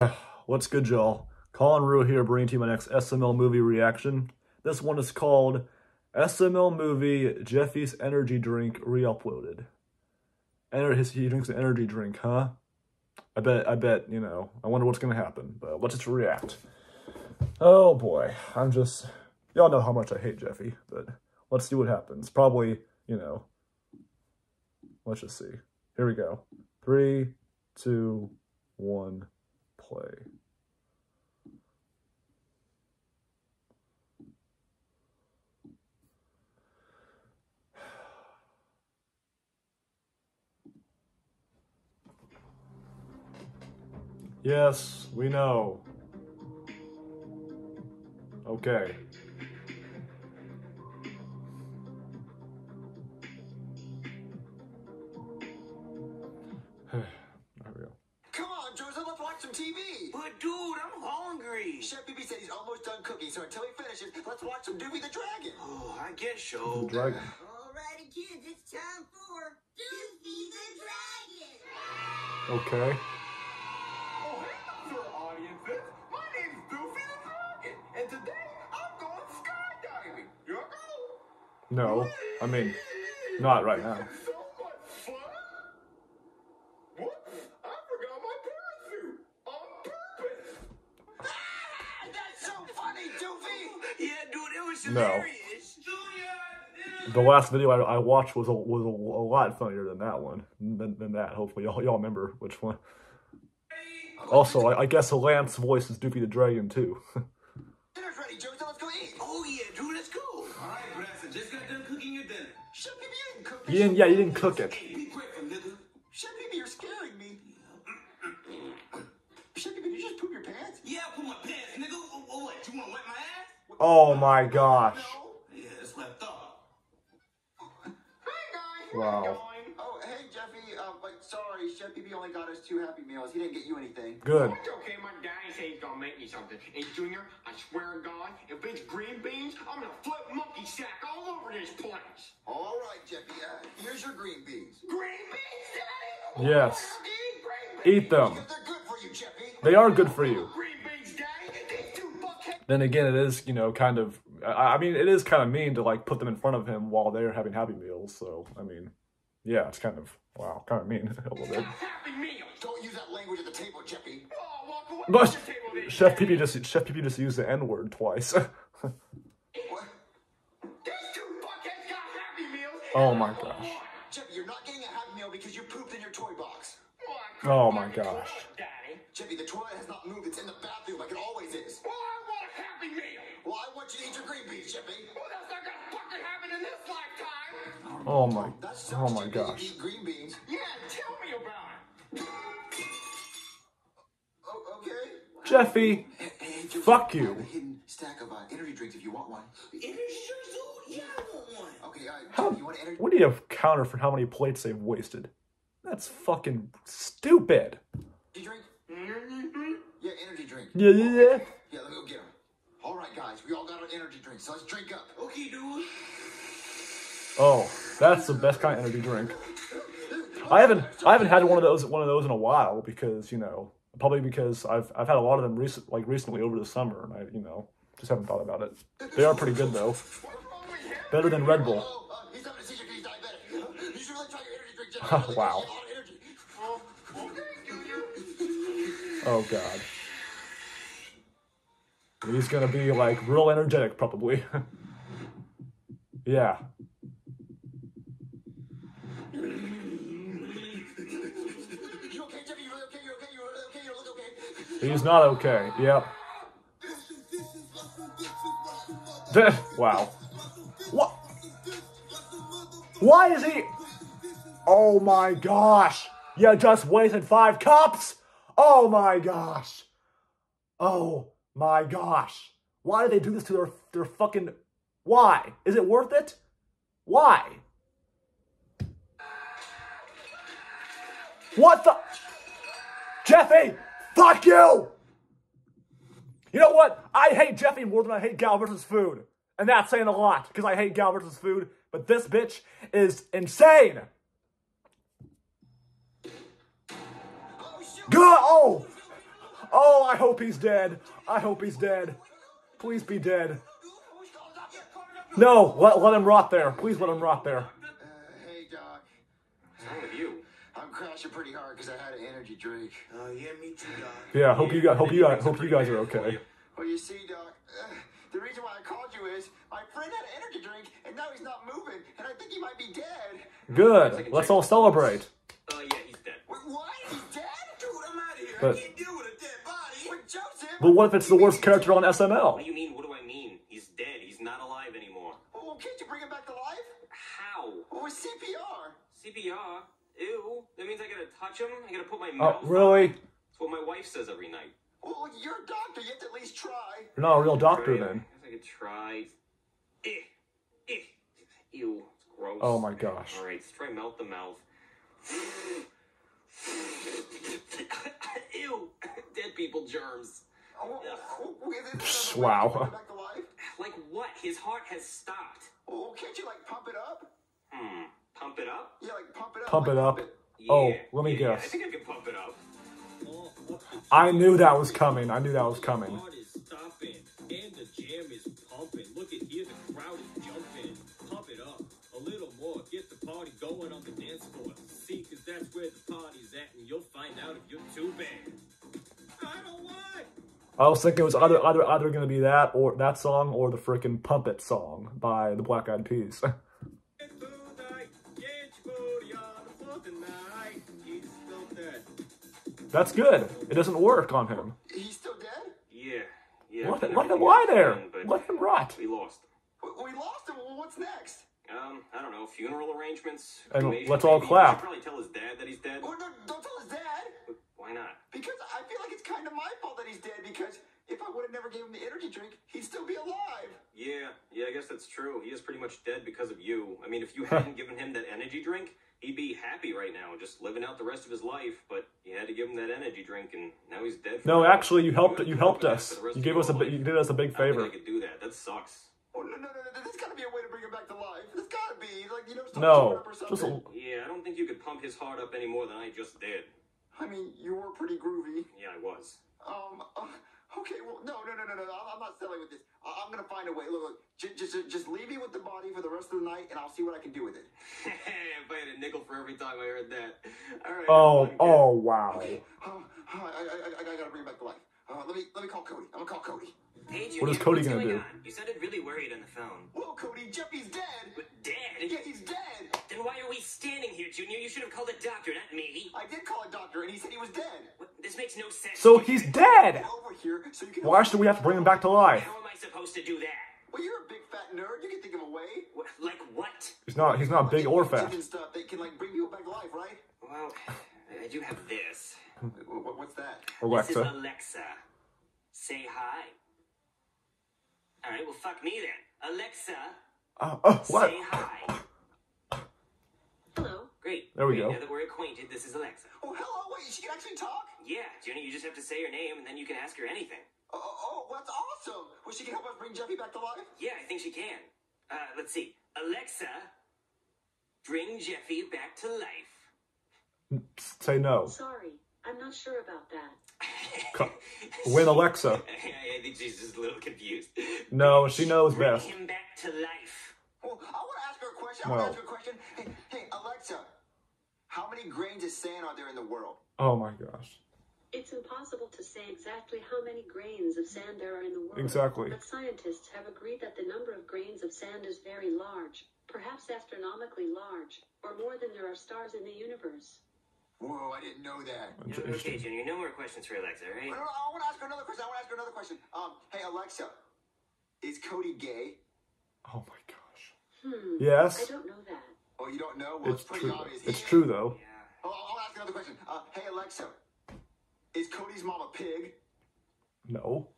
What's good, y'all? Collin Rue here, bringing to you my next SML movie reaction. This one is called SML Movie Jeffy's Energy Drink Re-Uploaded. Ener- he drinks an energy drink, huh? I bet, I bet, you know, I wonder what's gonna happen, but let's just react. Oh boy, I'm just, y'all know how much I hate Jeffy, but let's see what happens. Probably, you know, let's just see. Here we go. Three, two, one, play. Yes, we know. Okay. Some TV. But dude, I'm hungry. Chef Pee Pee said he's almost done cooking, so until he finishes, let's watch some Doofy the Dragon. Oh, I guess The so. dragon. Alrighty, kids, it's time for Doofy the Dragon. Okay. Oh, hey, sir, audiences. Eh? My name's Doofy the Dragon, and today I'm going skydiving. You go. No, I mean, not right now. So much fun. Whoops, I forgot my parachute on purpose. Ah, that's so funny, Doofy. Yeah, dude, it was No. The last video I, I watched was a, was a, a lot funnier than that one. Than, than that. Hopefully, y'all, y'all remember which one. Also, I, I guess Lance voice is Doofy the Dragon too. Dinner's ready, Joseph. Let's go eat. Oh yeah, dude, let's go. All right, Bradford, just got done cooking your dinner. Chef you didn't cook you didn't, yeah, you didn't cook it. Hey, be grateful, nigga. Chef Pee Pee, you're scaring me. Chef Pee Pee, did you just poop your pants? Yeah, I put my pants, nigga. Oh, what? You wanna wipe my ass? Oh my gosh! No. Yeah, that's what I thought. Hey, guys, Wow. how's it going? Oh, hey, Jeffy. Uh, but sorry, Chef Pee Pee only got us two Happy Meals. He didn't get you anything. Good. It's okay, my daddy said he's gonna make me something. And Junior, I swear to God, if it's green beans, I'm gonna flip monkey sack all over this place. All right, Jeffy. Uh, here's your green beans. Green beans, Daddy? Yes. Eat green beans. Eat them. They're good for you, Jeffy. They are good for you. Then again, it is you know kind of. I, I mean, it is kind of mean to like put them in front of him while they're having Happy Meals. So I mean, yeah, it's kind of wow, kind of mean a little bit. Happy meals. Don't use that language at the table, Jeffy. Oh, walk away But table Chef Daddy. PP just Chef PP just used the N word twice. What? These two buckheads got Happy Meals. Oh my gosh. Jeffy, you're not getting a Happy Meal because you pooped in your toy box. Well, I Oh my gosh. Daddy. Jeffy, the toilet has not moved. It's in the bathroom like it always is. Well, I want a Happy Meal. Well, I want you to eat your green beans, Jeffy. Well, that's not gonna fucking happen in this lifetime. oh my, oh my gosh. Green beans. Yeah, tell me about it. Oh, okay. Jeffy, Hey, hey, Jeffy, Fuck I you. have a hidden stack of uh, energy drinks if you want one. Energy drinks, dude? Yeah, I want one. Okay, uh, How, Jeffy, you want energy? what do you have counter for how many plates they've wasted? That's fucking stupid. drink? Mm-hmm. Yeah, energy drink. Yeah, yeah, yeah. Energy drinks, so let's drink up. Okay, dude. Oh, that's the best kind of energy drink. I haven't I haven't had one of those one of those in a while because you know probably because I've I've had a lot of them recent like recently over the summer and I you know just haven't thought about it. They are pretty good though. Better than Red Bull. Oh, he's having a seizure 'cause he's diabetic. You should really try your energy drink, Jeffy. Wow. A lot of energy. Oh, oh god. He's gonna be like real energetic probably. yeah. He's not okay. Yep. wow. What? Why is he? Oh my gosh. You just wasted five cups? Oh my gosh. Oh my gosh. Why do they do this to their, their fucking. Why? Is it worth it? Why? What the? Jeffy! Fuck you! You know what? I hate Jeffy more than I hate Gal versus Food. And that's saying a lot, because I hate Gal versus Food, but this bitch is insane! Good! Oh! Oh, I hope he's dead. I hope he's dead. Please be dead. No, let, let him rot there. Please let him rot there. Uh, hey, Doc. What's wrong with you? I'm crashing pretty hard because I had an energy drink. Uh, yeah, me too, Doc. Yeah, hope you guys hope you guys hope you guys are okay. Well, you see, Doc, uh, the reason why I called you is my friend had an energy drink and now he's not moving, and I think he might be dead. Good. Let's all celebrate. Oh, yeah, he's dead. Wait, what? He's dead? Dude, I'm out of here. But- But what if it's the worst character on SML? What do you mean? What do I mean? He's dead. He's not alive anymore. Well, can't you bring him back to life? How? Well, with CPR. CPR? Ew. That means I gotta touch him? I gotta put my mouth. Oh, mouth really? That's what my wife says every night. Well, you're a doctor. You have to at least try. You're not a real doctor Try then. I guess I could try. Eh. Eh. Ew. It's gross. Oh my gosh. Alright, let's try melt the mouth. Ew. Dead people germs. Is it- is there Wow. a way to bring him back to life? Like what? His heart has stopped. Oh, can't you, like, pump it up? Hmm. Pump it up? Yeah, like, pump it up. Pump like, it up. Oh, let me yeah, yeah, guess. I think I can pump it up. I knew that was coming. I knew that was coming. heart is stomping and the jam is pumping. Look at here, the crowd is jumping. Pump it up a little more. Get the party going on the dance floor. See, cause that's where the party's at, and you'll find out if you're too bad. I don't want. I was thinking it was either either either gonna be that or that song or the frickin' Pump It song by the Black Eyed Peas. Get tonight, get your booty on the floor tonight. He's still dead. That's good. It doesn't work on him. He's still dead? Yeah. Yeah. Let, let him lie there. Done, let him rot. We lost him. We lost him? Well, what's next? Um, I don't know. Funeral arrangements. And let's all maybe. clap. We should probably tell his dad that he's dead. Oh, no, don't tell his dad. Why not? Because I feel like it's kind of my fault that he's dead. Because if I would have never gave him the energy drink, he'd still be alive. Yeah, yeah, I guess that's true. He is pretty much dead because of you. I mean, if you hadn't given him that energy drink, he'd be happy right now, just living out the rest of his life. But you had to give him that energy drink, and now he's dead. No, forever. actually, you helped. had You helped us. that for the rest You gave us a. life. You did us a big I think favor. I could do that. That sucks. Oh no, no, no, no! There's got to be a way to bring him back to life. There's got to be, like you know, some No, tune-up or just a, Yeah, I don't think you could pump his heart up any more than I just did. I mean, you were pretty groovy. Yeah, I was. Um. uh, okay. Well, no, no, no, no, no. I'm I'm not selling with this. I- I'm gonna find a way. Look, look. Just, just, just leave me with the body for the rest of the night, and I'll see what I can do with it. if I had a nickel for every time I heard that. All right. oh, have fun, kid. oh, wow. Um, I, I, I, I gotta bring back to life. Uh, let me, let me call Cody. I'm gonna call Cody. Hey, What is Cody gonna going do? on? You sounded really worried on the phone. Whoa, Cody, Jeffy's dead. But dead? Yeah, he's dead. Then why are we standing here, Junior? You should have called a doctor, not me. I did call a doctor, and he said he was dead. What? This makes no sense. So he's dead. Over here, so you can. Why should we have to bring him back to life? How am I supposed to do that? Well, you're a big fat nerd. You can think of a way. Wh- Like what? He's not. He's not big or fat. And stuff that can like bring people back to life, right? Well, I do have this. Wh- wh- What's that? This is Alexa. Alexa. Say hi. All right, well, fuck me then. Alexa, Uh, oh what? say hi. Hello. Great. There we Great, go. Now that we're acquainted, this is Alexa. Oh, hello. Wait, she can actually talk. Yeah, Junior, you just have to say her name, and then you can ask her anything. Oh, oh, oh, that's awesome. Well, she can help us bring Jeffy back to life. Yeah, I think she can. Uh, let's see. Alexa, bring Jeffy back to life. Say no. Sorry, I'm not sure about that. Co- Win Alexa. I think she's just a little confused. No, she knows Bring best. him back to life. Well, I want to ask her a question. I want No. to ask her a question. Hey, hey, Alexa, how many grains of sand are there in the world? Oh my gosh. It's impossible to say exactly how many grains of sand there are in the world. Exactly. But scientists have agreed that the number of grains of sand is very large, perhaps astronomically large, or more than there are stars in the universe. Whoa, I didn't know that. Yeah, okay, Junior, no more questions for Alexa, all right? No, no, I want to ask her another question. I want to ask her another question. Um, hey, Alexa, is Cody gay? Oh my gosh. Hmm. Yes. I don't know that. Oh, you don't know? Well, It's it's, pretty true. obvious. It's true though. Yeah. Oh, I'll ask another question. Uh, hey, Alexa, is Cody's mom a pig? No.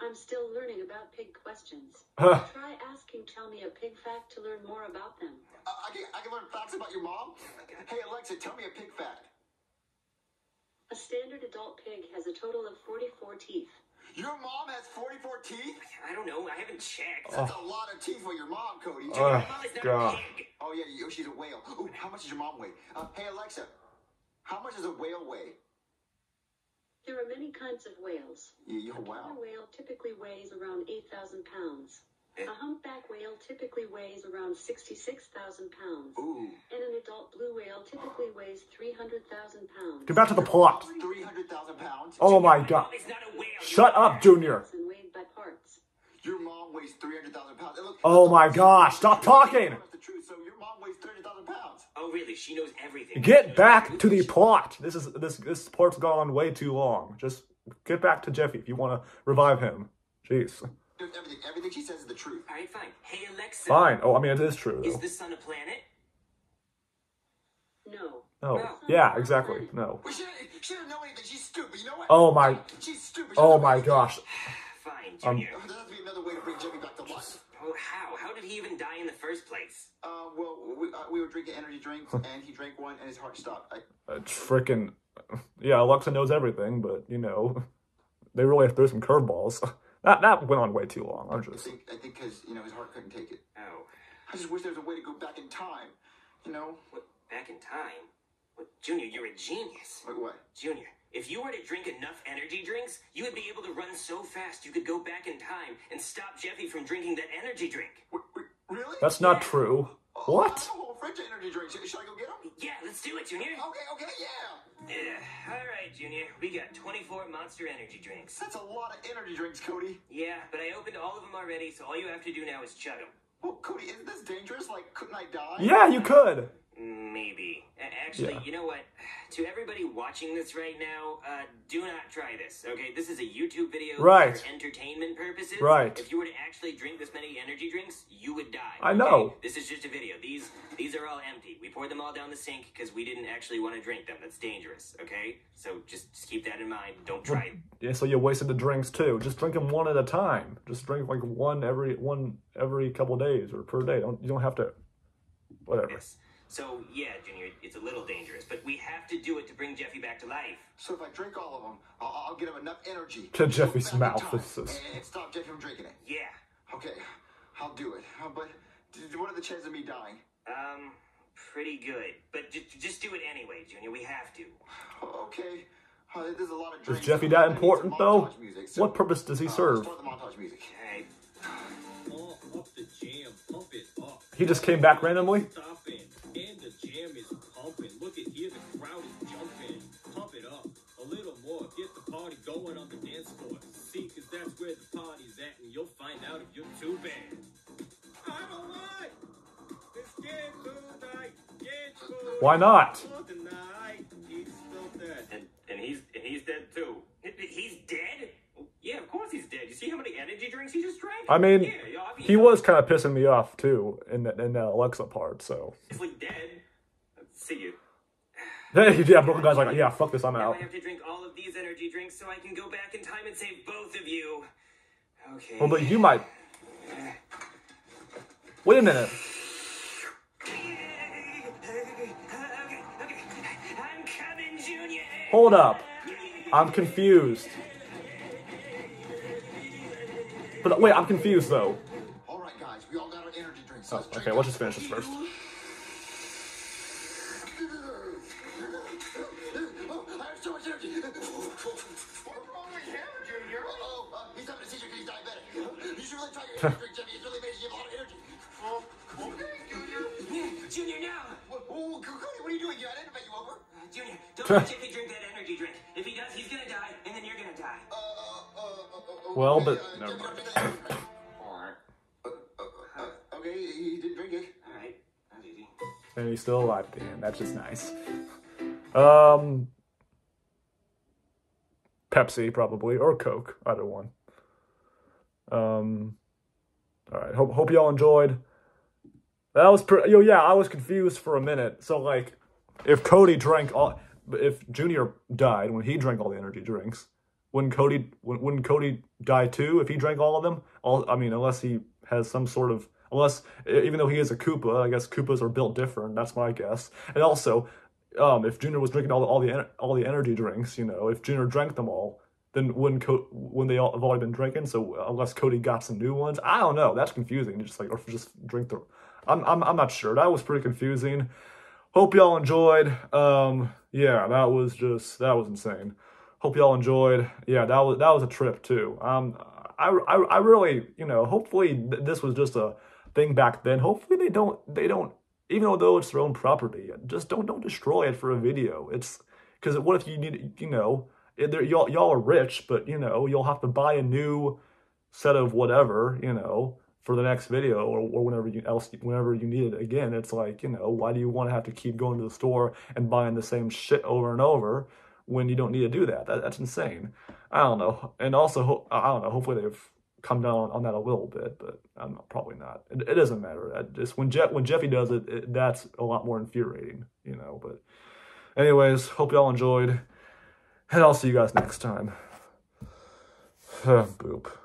I'm still learning about pig questions. Huh. Try asking Tell Me a Pig Fact to learn more about them. Uh, I can I can learn facts about your mom. Hey, Alexa, tell me a pig fact. A standard adult pig has a total of 44 teeth. Your mom has 44 teeth? I don't know, I haven't checked. That's a lot of teeth for your mom, Cody. Oh, My mom is not God. a pig. Oh yeah, she's a whale. Ooh, how much does your mom weigh? Uh, hey Alexa, how much does a whale weigh? There are many kinds of whales. Yeah, A wow. killer whale typically weighs around 8,000 pounds. Eh. A humpback whale typically weighs around 66,000 pounds. Ooh. And an adult blue whale typically weighs 300,000 pounds. Get back to the plot. 300,000 pounds? Oh my god. It's not a whale. Shut up, Junior. And weighed by parts. Your mom weighs 300,000 pounds. Look- Oh my gosh, stop talking. That's the truth. So your mom weighs 300,000 pounds. Oh, really? She knows everything. Get back to the plot. This is this this part's gone on way too long. Just get back to Jeffy if you want to revive him. Jeez. Everything, everything she says is the truth. All right, fine. Hey, Alexa. Fine. Oh, I mean it is true Is though. the sun a planet? No. Oh, yeah, exactly. No. We shouldn't, she doesn't know anything. She's stupid. You know what? Oh my. She's stupid. She Oh my anything. gosh. Fine, Um, Junior. There has to be another way to bring Jimmy back to life. Oh, how? How did he even die in the first place? Uh, well, we, uh, we were drinking energy drinks, and he drank one, and his heart stopped. I, It's freaking. Yeah, Alexa knows everything, but you know, they really threw some curveballs. That that went on way too long. I'm I just. think, I think, because you know his heart couldn't take it. Oh, I just wish there was a way to go back in time. You know, what? Back in time? What, Junior, you're a genius. like what? Junior, if you were to drink enough energy drinks, you would be able to run so fast you could go back in time and stop Jeffy from drinking that energy drink. Wait, wait, really? That's not true. Oh, What? I have a whole fridge of energy drinks. Should, should I go get them? Yeah, let's do it, Junior. Okay, okay, yeah. Yeah. All right, Junior. We got 24 Monster Energy drinks. That's a lot of energy drinks, Cody. Yeah, but I opened all of them already, so all you have to do now is chug them. Well, Cody, isn't this dangerous? Like, couldn't I die? Yeah, you could. Maybe. Actually, Yeah. you know what? To everybody watching this right now, uh, do not try this, okay? This is a YouTube video Right. for entertainment purposes. Right. If you were to actually drink this many energy drinks, you would die. I okay? know. This is just a video. These these are all empty. We poured them all down the sink because we didn't actually want to drink them. That's dangerous, okay? So just, just keep that in mind. Don't try it. Yeah, so you wasted the drinks too. Just drink them one at a time. Just drink like one every one every couple days or per day. Don't you don't have to. Whatever. this. So yeah, Junior, it's a little dangerous, but we have to do it to bring Jeffy back to life. So if I drink all of them, I'll, I'll get him enough energy To Jeffy's mouth, time this is- and stop Jeffy from drinking it. Yeah. Okay, I'll do it. Uh, but d- what are the chances of me dying? Um, pretty good. But j- just do it anyway, Junior. We have to. Okay. Uh, there's a lot of Is. Jeffy that important though? Music, so, What purpose does he uh, serve? Start the montage music. Alright. Pump up the jam, pump it up. He just came back randomly. Stopping, and the jam is pumping. Look at here, the crowd is jumping. Pump it up a little more. Get the party going on the dance floor. See, cause that's where the party's at, and you'll find out if you're too bad. I'm alive! It's game tonight! Game tonight! Why not? He's still dead. And and he's and he's dead too. He's dead? Yeah, of course he's dead. You see how many energy drinks he just drank? I mean, yeah, yeah, I mean, He was kind of pissing me off too in that in that Alexa part. So obviously dead. Let's see you. Yeah, Brooklyn guy's like, yeah, fuck this, I'm Now out. I have to drink all of these energy drinks so I can go back in time and save both of you. Okay. Well, but you might. Wait a minute. I'm coming, Junior. Hold up. I'm confused. But wait, I'm confused though. All right, guys, we all got our energy drinks. Oh, Let's drink okay, let's just finish this first. Cody, what are you doing here? I didn't invite you over. Uh, Junior, don't let Jeffy drink that energy drink. If he does, he's gonna die, and then you're gonna die. Uh, uh, uh, uh, Well, but- uh, never mind. don't do that. Alright. Uh, okay, he didn't drink it. Alright. That's easy. And he's still alive at the end. That's just nice. Um, Pepsi probably or Coke, either one. Um, all right. Hope hope y'all enjoyed. That was pretty. Yo, yeah, I was confused for a minute. So like, if Cody drank all, if Junior died when he drank all the energy drinks, wouldn't Cody wouldn't Cody die too if he drank all of them? All I mean, unless he has some sort of unless even though he is a Koopa, I guess Koopas are built different. That's my guess. And also, um, if Junior was drinking all the all the all the energy drinks, you know, if Junior drank them all, then wouldn't Co- when they all have already been drinking? So unless Cody got some new ones, I don't know. That's confusing. Just like or just drink the. I'm I'm I'm not sure. That was pretty confusing. Hope y'all enjoyed. Um, yeah, that was just that was insane. Hope y'all enjoyed. Yeah, that was that was a trip too. Um, I I, I really you know hopefully th- this was just a thing back then. Hopefully they don't they don't even though it's their own property, just don't don't destroy it for a video. It's because what if you need you know y'all y'all are rich, but you know you'll have to buy a new set of whatever you know for the next video or, or whenever you else whenever you need it again. It's like you know why do you want to have to keep going to the store and buying the same shit over and over when you don't need to do that? that that's insane. I don't know. And also I don't know. Hopefully they've come down on that a little bit, but I'm probably not. It, it, doesn't matter. I just when Jeff when Jeffy does it, it, that's a lot more infuriating, you know. But anyways, hope y'all enjoyed, and I'll see you guys next time. Boop.